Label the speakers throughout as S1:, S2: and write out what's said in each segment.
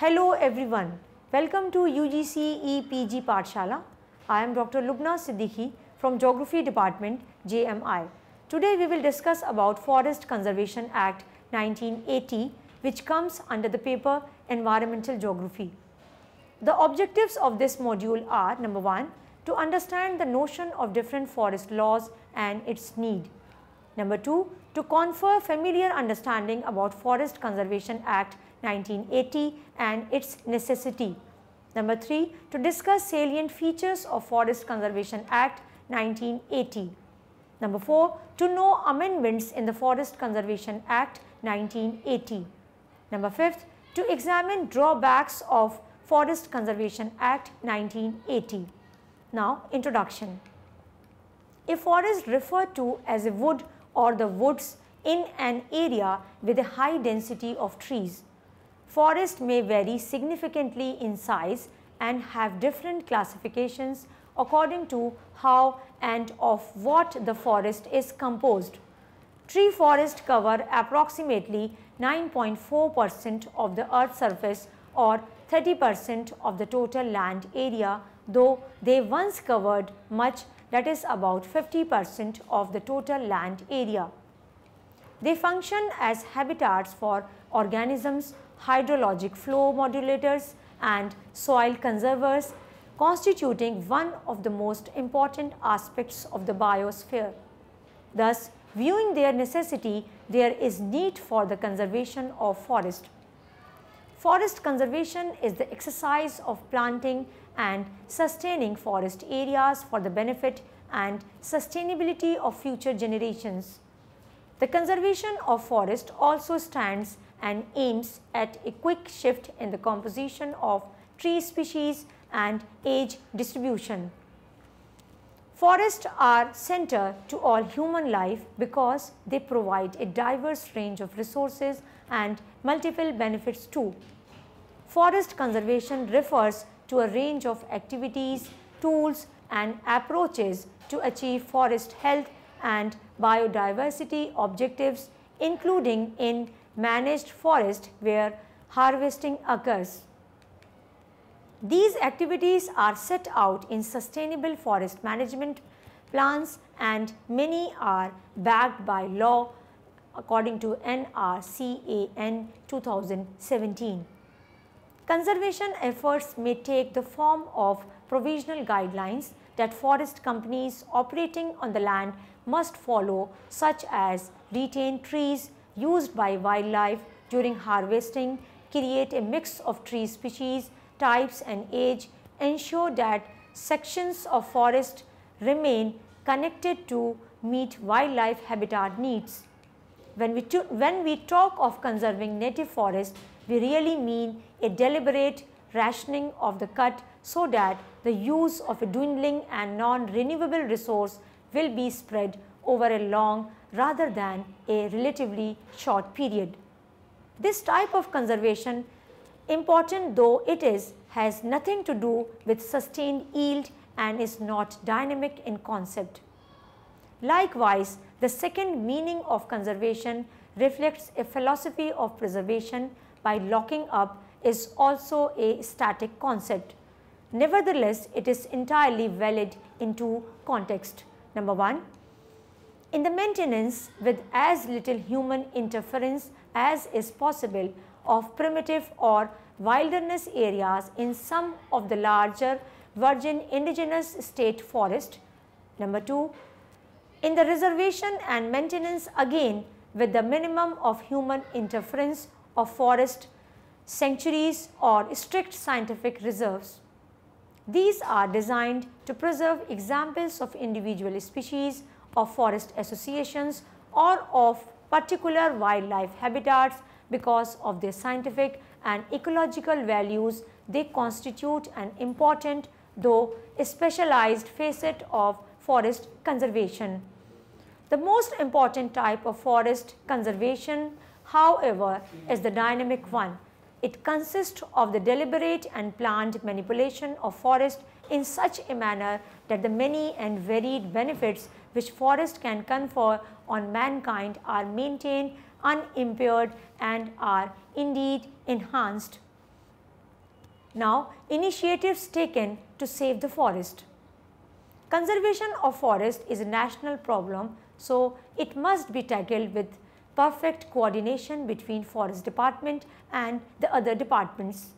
S1: Hello everyone. Welcome to UGC EPG Pathshala. I am Dr. Lubna Siddiqui from Geography Department JMI. Today we will discuss about Forest Conservation Act 1980 which comes under the paper Environmental Geography. The objectives of this module are number 1 to understand the notion of different forest laws and its need. Number 2 to confer familiar understanding about Forest Conservation Act 1980 and its necessity. Number 3 to discuss salient features of Forest Conservation Act 1980. Number 4 to know amendments in the Forest Conservation Act 1980. Number 5 to examine drawbacks of Forest Conservation Act 1980. Now introduction. A forest referred to as a wood or the woods in an area with a high density of trees. Forest may vary significantly in size and have different classifications according to how and of what the forest is composed. Tree forest cover approximately 9.4 percent of the earth's surface or 30 percent of the total land area though they once covered much that is about 50 percent of the total land area. They function as habitats for organisms, hydrologic flow modulators and soil conservers constituting one of the most important aspects of the biosphere. Thus, viewing their necessity, there is need for the conservation of forest. Forest conservation is the exercise of planting and sustaining forest areas for the benefit and sustainability of future generations. The conservation of forest also stands and aims at a quick shift in the composition of tree species and age distribution. Forests are center to all human life because they provide a diverse range of resources and multiple benefits too. Forest conservation refers to a range of activities, tools and approaches to achieve forest health and biodiversity objectives including in managed forest where harvesting occurs. These activities are set out in sustainable forest management plans and many are backed by law according to NRCAN 2017. Conservation efforts may take the form of provisional guidelines that forest companies operating on the land must follow such as retain trees used by wildlife during harvesting, create a mix of tree species, types and age, ensure that sections of forest remain connected to meet wildlife habitat needs. When we, when we talk of conserving native forest, we really mean a deliberate rationing of the cut so that the use of a dwindling and non-renewable resource will be spread over a long rather than a relatively short period. This type of conservation, important though it is, has nothing to do with sustained yield and is not dynamic in concept. Likewise, the second meaning of conservation reflects a philosophy of preservation by locking up is also a static concept. Nevertheless, it is entirely valid in two contexts. Number one, in the maintenance with as little human interference as is possible of primitive or wilderness areas in some of the larger virgin indigenous state forest. Number 2, in the reservation and maintenance again with the minimum of human interference of forest sanctuaries or strict scientific reserves. These are designed to preserve examples of individual species of forest associations or of particular wildlife habitats because of their scientific and ecological values they constitute an important though specialized facet of forest conservation. The most important type of forest conservation however is the dynamic one. It consists of the deliberate and planned manipulation of forest in such a manner that the many and varied benefits which forest can confer on mankind are maintained unimpaired and are indeed enhanced. Now, initiatives taken to save the forest. Conservation of forest is a national problem, so it must be tackled with perfect coordination between forest department and the other departments.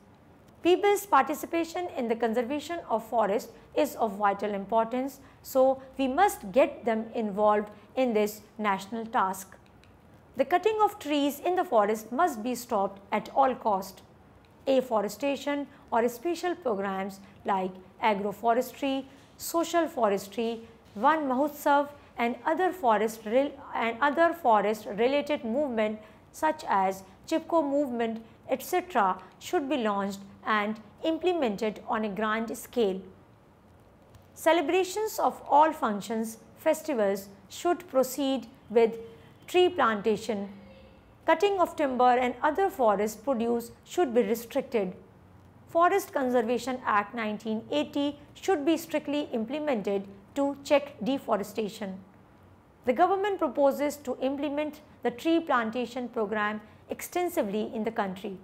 S1: People's participation in the conservation of forest is of vital importance, so we must get them involved in this national task. The cutting of trees in the forest must be stopped at all cost. Afforestation or special programs like agroforestry, social forestry, Van Mahotsav and other forest and other forest related movement such as Chipko movement etc. should be launched and implemented on a grand scale. Celebrations of all functions, festivals should proceed with tree plantation. Cutting of timber and other forest produce should be restricted. Forest Conservation Act 1980 should be strictly implemented to check deforestation. The government proposes to implement the tree plantation program extensively in the country.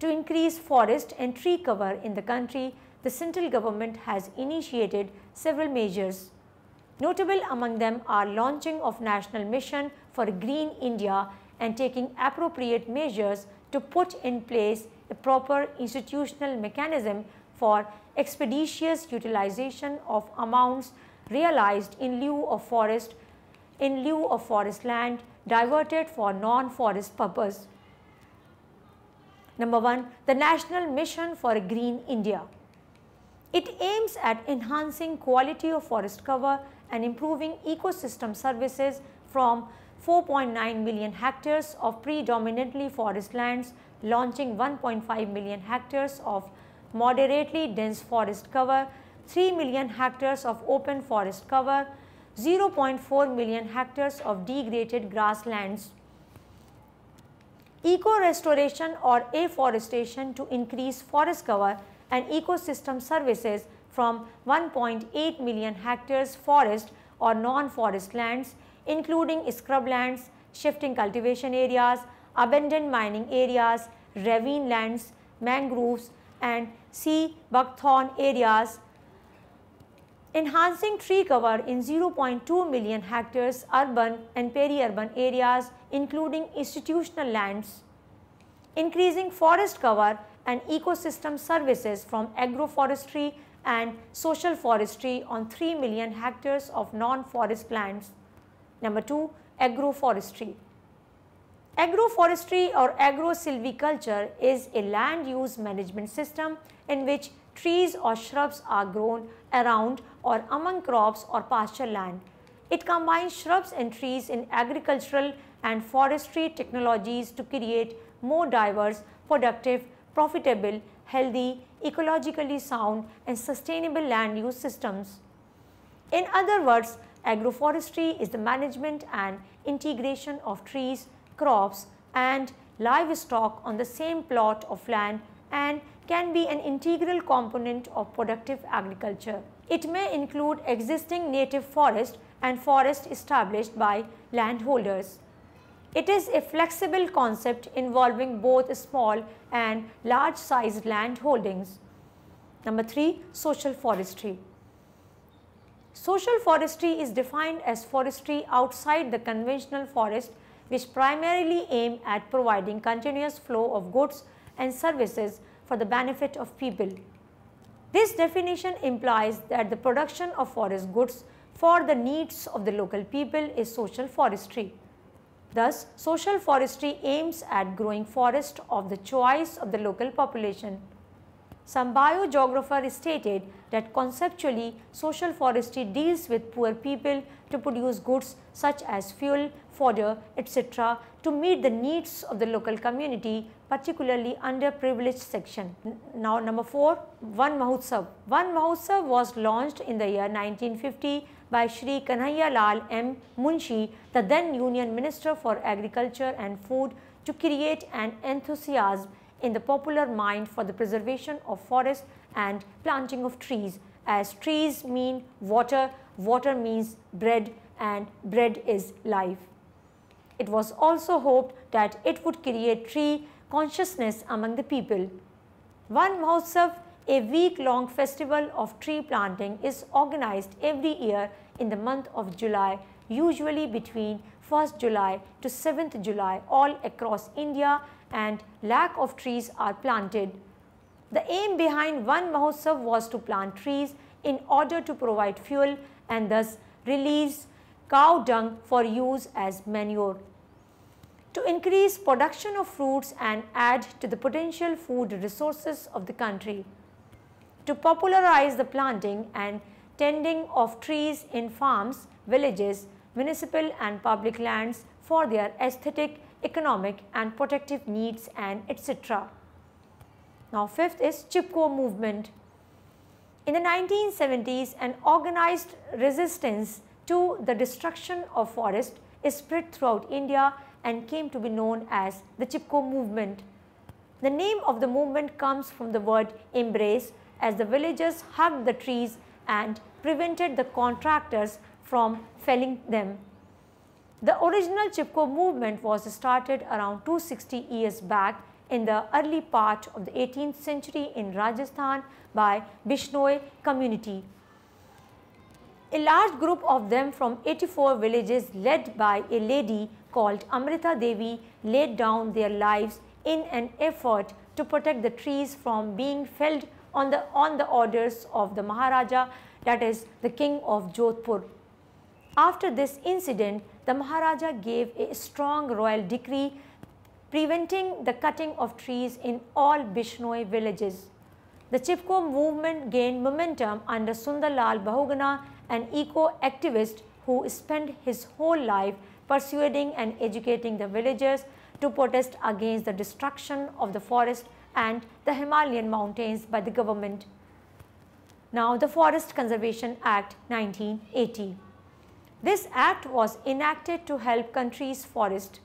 S1: To increase forest and tree cover in the country, the central government has initiated several measures. Notable among them are launching of National Mission for Green India and taking appropriate measures to put in place a proper institutional mechanism for expeditious utilization of amounts realized in lieu of forest in lieu of forest land diverted for non-forest purpose. Number 1 the National Mission for Green India. It aims at enhancing quality of forest cover and improving ecosystem services from 4.9 million hectares of predominantly forest lands launching 1.5 million hectares of moderately dense forest cover, 3 million hectares of open forest cover, 0.4 million hectares of degraded grasslands. Eco-restoration or afforestation to increase forest cover and ecosystem services from 1.8 million hectares forest or non-forest lands including scrublands, shifting cultivation areas, abandoned mining areas, ravine lands, mangroves and sea buckthorn areas. Enhancing tree cover in 0.2 million hectares urban and peri-urban areas including institutional lands, increasing forest cover and ecosystem services from agroforestry and social forestry on 3 million hectares of non-forest lands. Number 2, agroforestry. Agroforestry or agro-silviculture is a land use management system in which trees or shrubs are grown around or among crops or pasture land. It combines shrubs and trees in agricultural and forestry technologies to create more diverse, productive, profitable, healthy, ecologically sound and sustainable land use systems. In other words, agroforestry is the management and integration of trees, crops and livestock on the same plot of land and can be an integral component of productive agriculture. It may include existing native forest and forest established by landholders. It is a flexible concept involving both small and large sized land holdings. Number 3 social forestry. Social forestry is defined as forestry outside the conventional forest which primarily aim at providing continuous flow of goods and services for the benefit of people. This definition implies that the production of forest goods for the needs of the local people is social forestry. Thus, social forestry aims at growing forest of the choice of the local population. Some biogeographer stated that conceptually social forestry deals with poor people to produce goods such as fuel, fodder, etc. to meet the needs of the local community particularly underprivileged section. Now number 4 Van Mahotsav. Van Mahotsav was launched in the year 1950 by Shri Kanhaiya Lal M. Munshi, the then Union Minister for Agriculture and Food to create an enthusiasm in the popular mind for the preservation of forest and planting of trees as trees mean water, water means bread and bread is life. It was also hoped that it would create tree consciousness among the people. Van Mahotsav, a week-long festival of tree planting is organized every year in the month of July, usually between 1st July to 7th July all across India and lakh of trees are planted. The aim behind Van Mahotsav was to plant trees in order to provide fuel and thus release cow dung for use as manure. To increase production of fruits and add to the potential food resources of the country. To popularize the planting and tending of trees in farms, villages, municipal and public lands for their aesthetic, economic and protective needs and etc. Now fifth is Chipko movement. In the 1970s, an organized resistance to the destruction of forest is spread throughout India and came to be known as the Chipko movement. The name of the movement comes from the word embrace as the villagers hugged the trees and prevented the contractors from felling them. The original Chipko movement was started around 260 years back in the early part of the 18th century in Rajasthan by Bishnoi community. A large group of them from 84 villages led by a lady called Amrita Devi laid down their lives in an effort to protect the trees from being felled on the, on the orders of the Maharaja that is the king of Jodhpur. After this incident, the Maharaja gave a strong royal decree preventing the cutting of trees in all Bishnoi villages. The Chipko movement gained momentum under Sundarlal Bahuguna, an eco-activist who spent his whole life persuading and educating the villagers to protest against the destruction of the forest and the Himalayan mountains by the government. Now the Forest Conservation Act 1980. This act was enacted to help countries forest.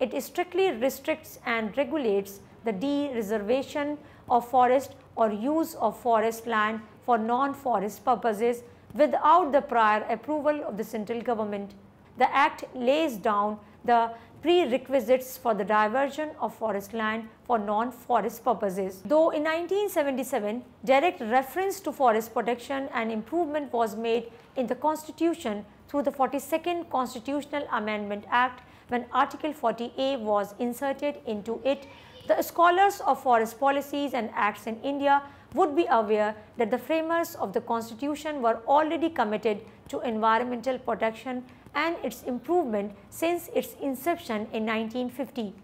S1: It strictly restricts and regulates the de-reservation of forest or use of forest land for non-forest purposes without the prior approval of the central government. The act lays down the prerequisites for the diversion of forest land for non-forest purposes. Though in 1977, direct reference to forest protection and improvement was made in the constitution through the 42nd Constitutional Amendment Act when Article 40A was inserted into it, the scholars of forest policies and acts in India would be aware that the framers of the constitution were already committed to environmental protection and its improvement since its inception in 1950.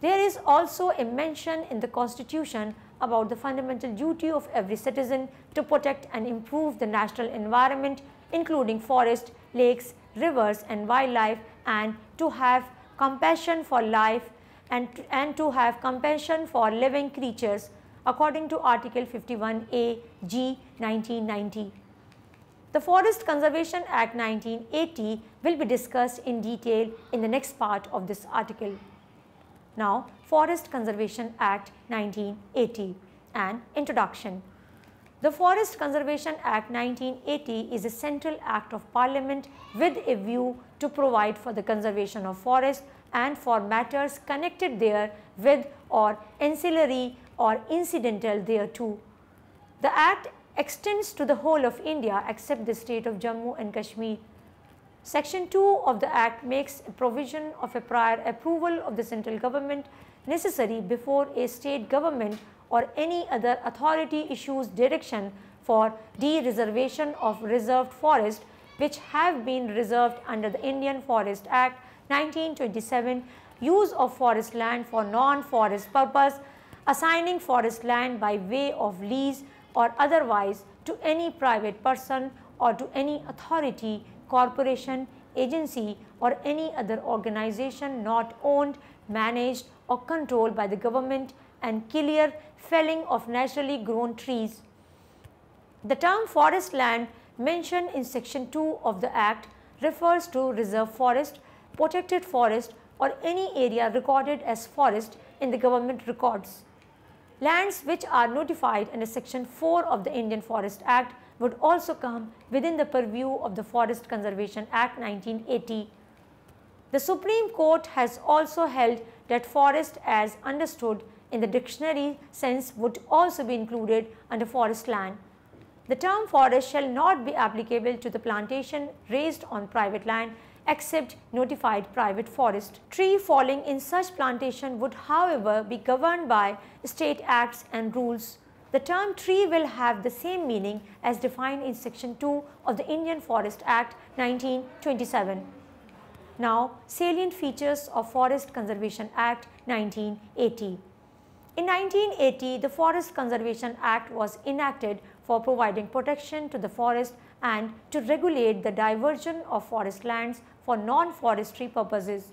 S1: There is also a mention in the constitution about the fundamental duty of every citizen to protect and improve the natural environment including forest, lakes, rivers and wildlife and to have compassion for life and, and to have compassion for living creatures according to article 51A G 1990. The Forest Conservation Act 1980 will be discussed in detail in the next part of this article. Now, Forest Conservation Act 1980 and Introduction. The Forest Conservation Act 1980 is a central act of parliament with a view to provide for the conservation of forest and for matters connected there with or ancillary or incidental thereto. The act extends to the whole of India except the state of Jammu and Kashmir. Section 2 of the Act makes a provision of a prior approval of the central government necessary before a state government or any other authority issues direction for de-reservation of reserved forest which have been reserved under the Indian Forest Act 1927, use of forest land for non-forest purpose, assigning forest land by way of lease or otherwise to any private person or to any authority, corporation, agency or any other organization not owned, managed or controlled by the government and clear felling of naturally grown trees. The term forest land mentioned in section 2 of the act refers to reserve forest, protected forest or any area recorded as forest in the government records. Lands which are notified under section 4 of the Indian Forest Act would also come within the purview of the Forest Conservation Act 1980. The Supreme Court has also held that forest as understood in the dictionary sense would also be included under forest land. The term forest shall not be applicable to the plantation raised on private land except notified private forest. Tree falling in such plantation would however be governed by state acts and rules. The term tree will have the same meaning as defined in section 2 of the Indian Forest Act 1927. Now, salient features of Forest Conservation Act 1980. In 1980, the Forest Conservation Act was enacted for providing protection to the forest and to regulate the diversion of forest lands for non-forestry purposes.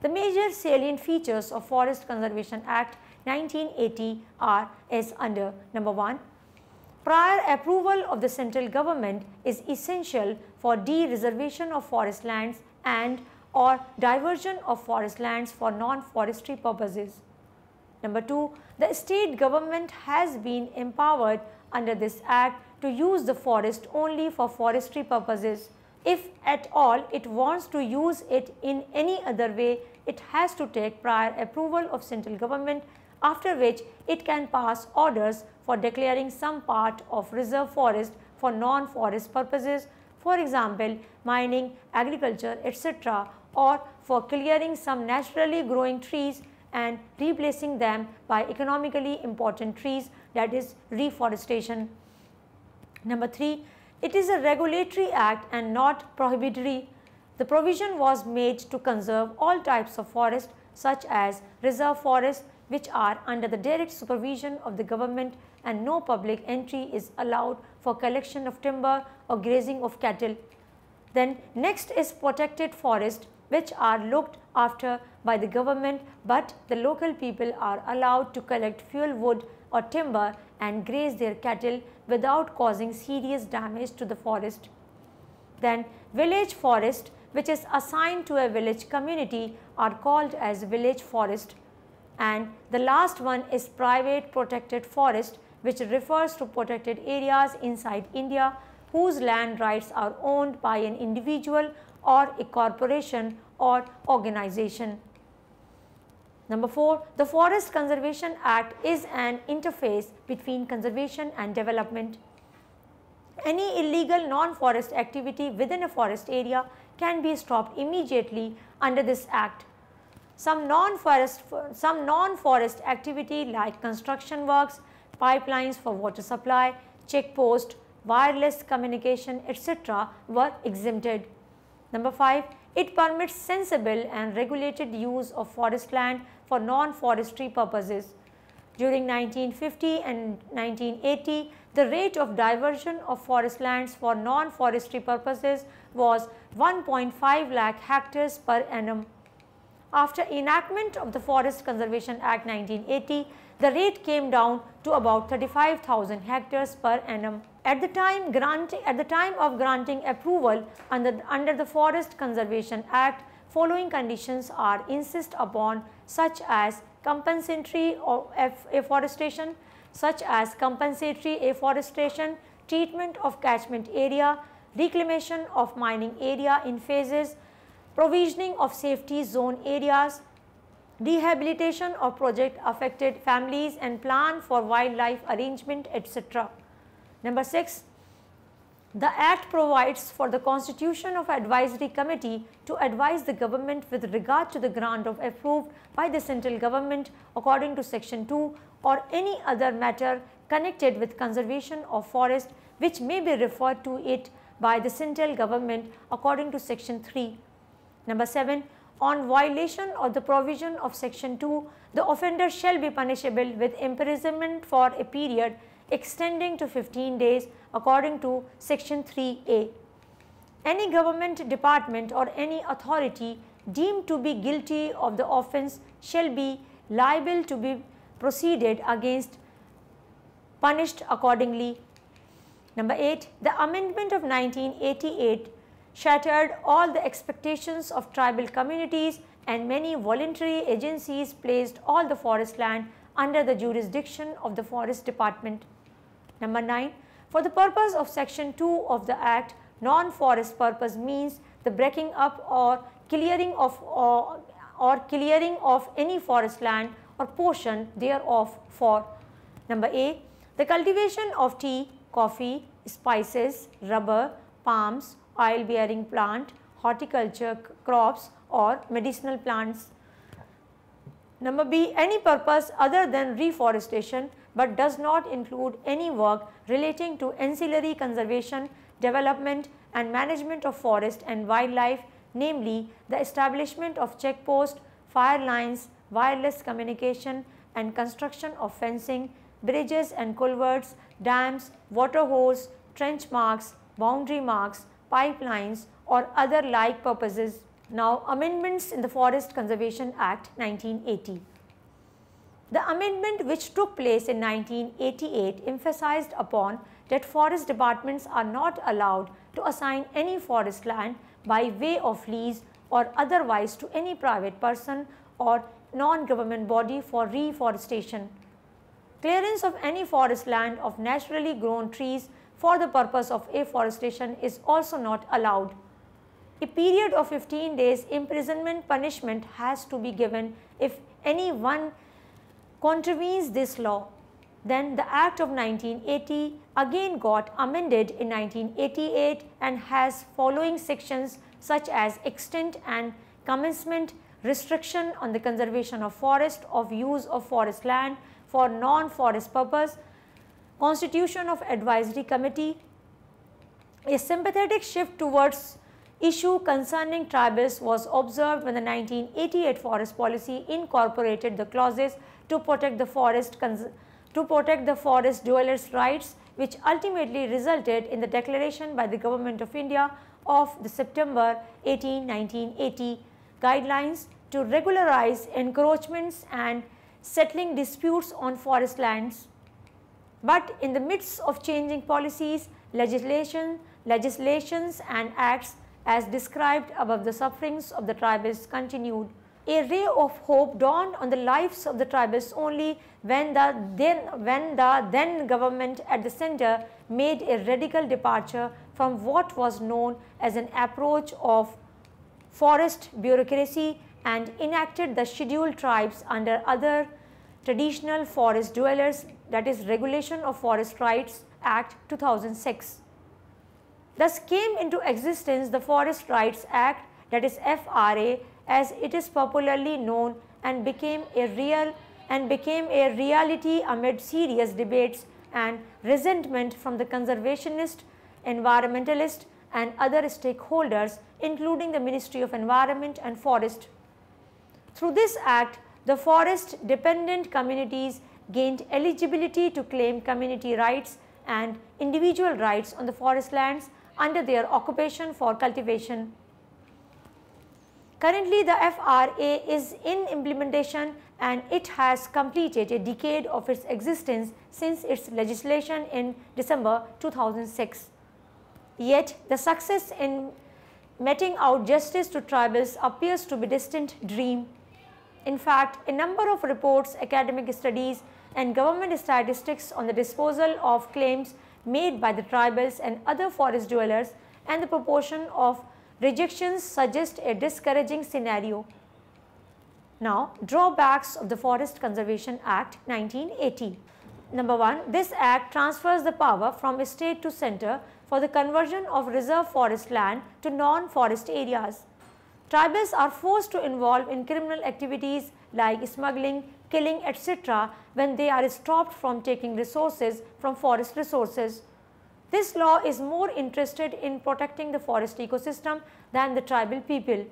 S1: The major salient features of Forest Conservation Act 1980 are as under number 1. Prior approval of the central government is essential for de-reservation of forest lands and or diversion of forest lands for non-forestry purposes. Number 2. The state government has been empowered under this act to use the forest only for forestry purposes. If at all it wants to use it in any other way, it has to take prior approval of central government after which it can pass orders for declaring some part of reserve forest for non-forest purposes, for example, mining, agriculture, etc. or for clearing some naturally growing trees and replacing them by economically important trees that is reforestation. Number 3, it is a regulatory act and not prohibitory. The provision was made to conserve all types of forest such as reserve forest which are under the direct supervision of the government and no public entry is allowed for collection of timber or grazing of cattle. Then next is protected forest which are looked after by the government but the local people are allowed to collect fuel wood or timber and graze their cattle without causing serious damage to the forest. Then village forest which is assigned to a village community are called as village forest and the last one is private protected forest which refers to protected areas inside India whose land rights are owned by an individual or a corporation or organization. Number 4, the Forest Conservation Act is an interface between conservation and development. Any illegal non-forest activity within a forest area can be stopped immediately under this act. Some non-forest some non-forest activity like construction works, pipelines for water supply, check post, wireless communication etc. were exempted. Number 5, it permits sensible and regulated use of forest land for non-forestry purposes. During 1950 and 1980, the rate of diversion of forest lands for non-forestry purposes was 1.5 lakh hectares per annum. After enactment of the Forest Conservation Act 1980, the rate came down to about 35,000 hectares per annum. At the time at the time of granting approval under, under the Forest Conservation Act, following conditions are insist upon such as compensatory afforestation, such as compensatory afforestation, treatment of catchment area, reclamation of mining area in phases, provisioning of safety zone areas, rehabilitation of project affected families and plan for wildlife arrangement etc. Number 6, the Act provides for the constitution of advisory committee to advise the government with regard to the grant of approved by the central government according to section 2 or any other matter connected with conservation of forest which may be referred to it by the central government according to section 3. Number 7 on violation of the provision of section 2, the offender shall be punishable with imprisonment for a period extending to 15 days according to section 3a. Any government department or any authority deemed to be guilty of the offence shall be liable to be proceeded against punished accordingly. Number 8, the amendment of 1988 shattered all the expectations of tribal communities and many voluntary agencies placed all the forest land under the jurisdiction of the forest department. Number 9, for the purpose of section 2 of the act, non-forest purpose means the breaking up or clearing of, or, or clearing of any forest land or portion thereof for number A, the cultivation of tea, coffee, spices, rubber, palms, oil bearing plant, horticulture crops or medicinal plants. Number B, any purpose other than reforestation but does not include any work relating to ancillary conservation, development and management of forest and wildlife namely the establishment of checkpost, fire lines, wireless communication and construction of fencing, bridges and culverts, dams, water holes, trench marks, boundary marks, pipelines or other like purposes. Now amendments in the Forest Conservation Act 1980. The amendment which took place in 1988 emphasized upon that forest departments are not allowed to assign any forest land by way of lease or otherwise to any private person or non-government body for reforestation. Clearance of any forest land of naturally grown trees for the purpose of afforestation is also not allowed. A period of 15 days imprisonment punishment has to be given if any one contravenes this law. Then the Act of 1980 again got amended in 1988 and has following sections such as extent and commencement, restriction on the conservation of forest, of use of forest land for non-forest purpose, constitution of advisory committee, a sympathetic shift towards issue concerning tribals was observed when the 1988 forest policy incorporated the clauses to protect the forest to protect the forest dwellers rights which ultimately resulted in the declaration by the government of India of the September 18, 1980 guidelines to regularize encroachments and settling disputes on forest lands. But in the midst of changing policies, legislation, legislations and acts as described above the sufferings of the tribes continued. A ray of hope dawned on the lives of the tribes only when the then, when the then government at the center made a radical departure from what was known as an approach of forest bureaucracy and enacted the scheduled tribes under other traditional forest dwellers that is Regulation of Forest Rights Act 2006. Thus came into existence the Forest Rights Act that is FRA as it is popularly known and became a real and became a reality amid serious debates and resentment from the conservationist, environmentalist and other stakeholders including the Ministry of Environment and Forest. Through this act, the forest dependent communities gained eligibility to claim community rights and individual rights on the forest lands under their occupation for cultivation. Currently the FRA is in implementation and it has completed a decade of its existence since its legislation in December 2006. Yet the success in meting out justice to tribals appears to be distant dream. In fact, a number of reports, academic studies and government statistics on the disposal of claims made by the tribals and other forest dwellers and the proportion of rejections suggest a discouraging scenario. Now, drawbacks of the Forest Conservation Act 1980. Number 1, this act transfers the power from state to center for the conversion of reserve forest land to non-forest areas. Tribals are forced to involve in criminal activities like smuggling, killing etc. when they are stopped from taking resources from forest resources. This law is more interested in protecting the forest ecosystem than the tribal people.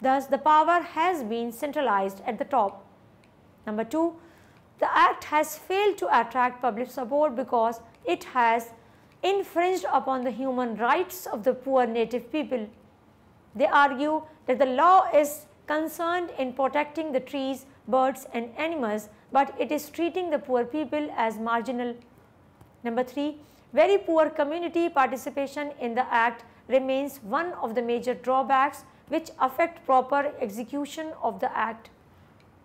S1: Thus, the power has been centralized at the top. Number 2, the act has failed to attract public support because it has infringed upon the human rights of the poor native people. They argue that the law is concerned in protecting the trees, birds and animals, but it is treating the poor people as marginal. Number 3, very poor community participation in the act remains one of the major drawbacks which affect proper execution of the act.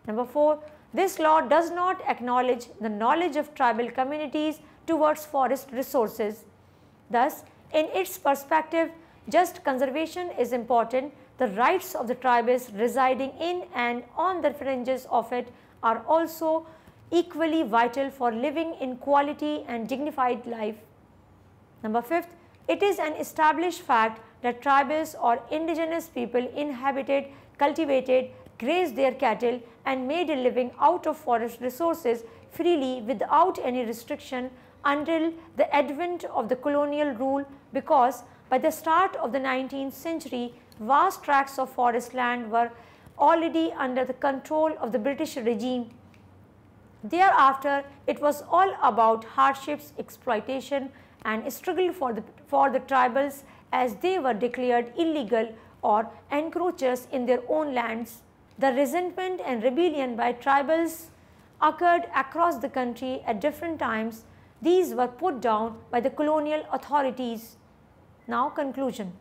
S1: Number 4, this law does not acknowledge the knowledge of tribal communities towards forest resources. Thus, in its perspective, just conservation is important, the rights of the tribes residing in and on the fringes of it are also equally vital for living in quality and dignified life. Number fifth, it is an established fact that tribes or indigenous people inhabited, cultivated, grazed their cattle and made a living out of forest resources freely without any restriction until the advent of the colonial rule because by the start of the 19th century vast tracts of forest land were already under the control of the British regime. Thereafter, it was all about hardships, exploitation and struggle for the, for the tribals as they were declared illegal or encroachers in their own lands. The resentment and rebellion by tribals occurred across the country at different times. These were put down by the colonial authorities. Now conclusion.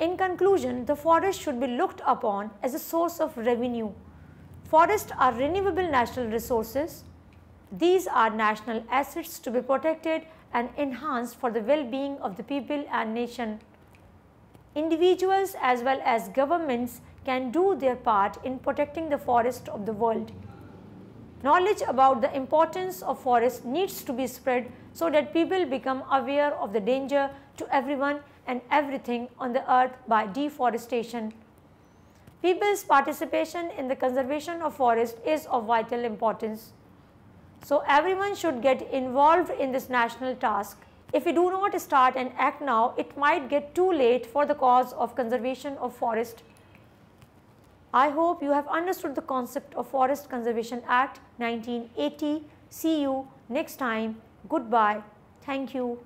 S1: In conclusion, the forest should be looked upon as a source of revenue. Forests are renewable natural resources. These are national assets to be protected and enhanced for the well-being of the people and nation. Individuals as well as governments can do their part in protecting the forest of the world. Knowledge about the importance of forests needs to be spread so that people become aware of the danger to everyone and everything on the earth by deforestation. People's participation in the conservation of forest is of vital importance. So everyone should get involved in this national task. If we do not start and act now, it might get too late for the cause of conservation of forest. I hope you have understood the concept of Forest Conservation Act 1980. See you next time. Goodbye. Thank you.